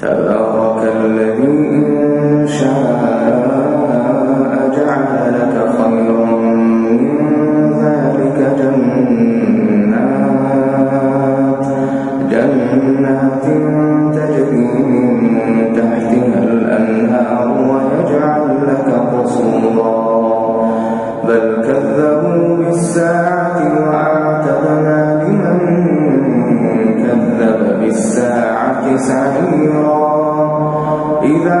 تبارك الذي إن شاء أجعل لك خيرا من ذلك جنات جنات تجري خيرا إذا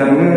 internet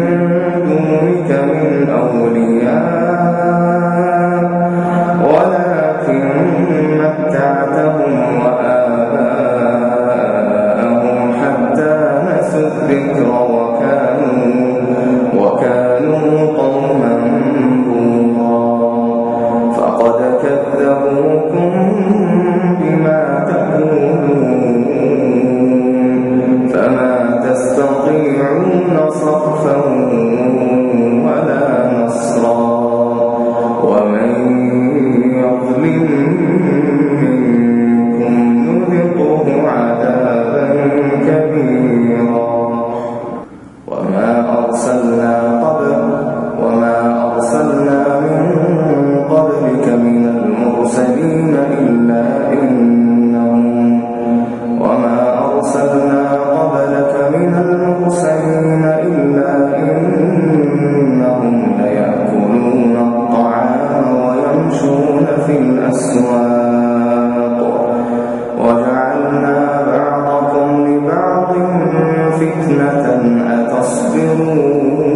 فاستغفروه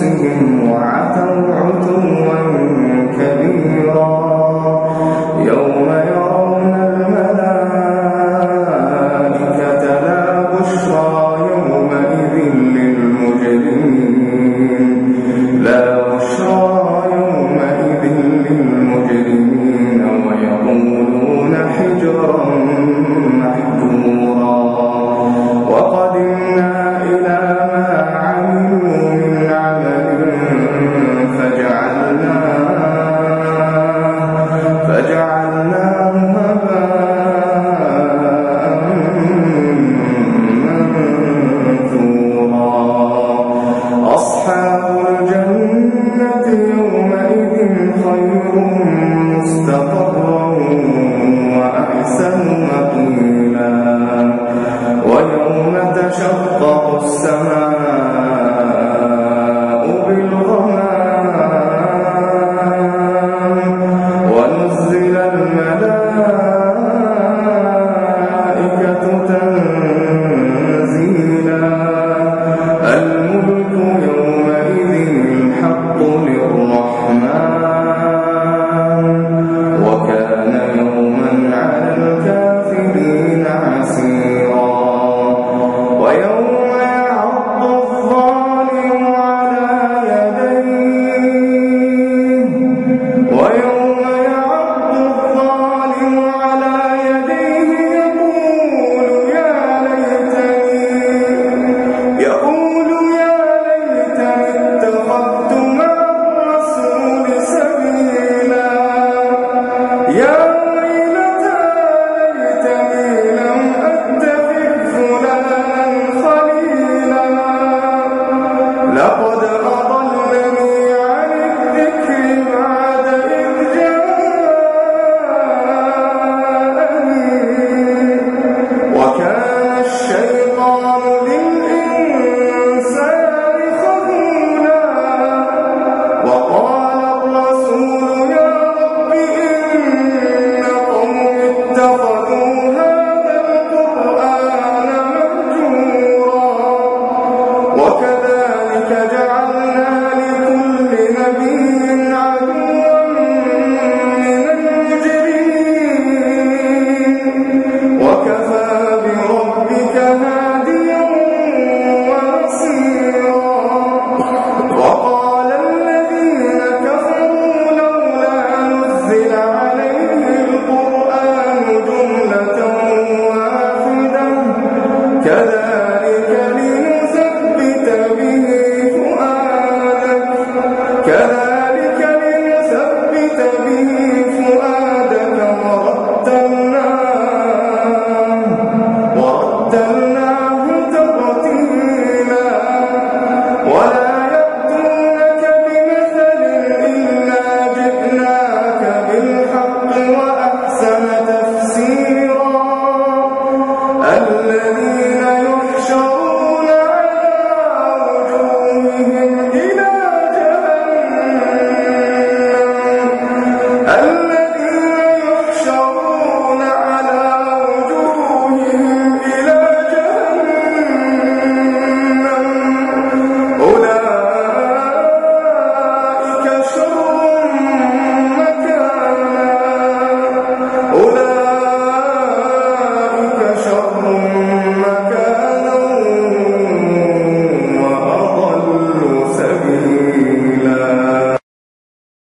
sin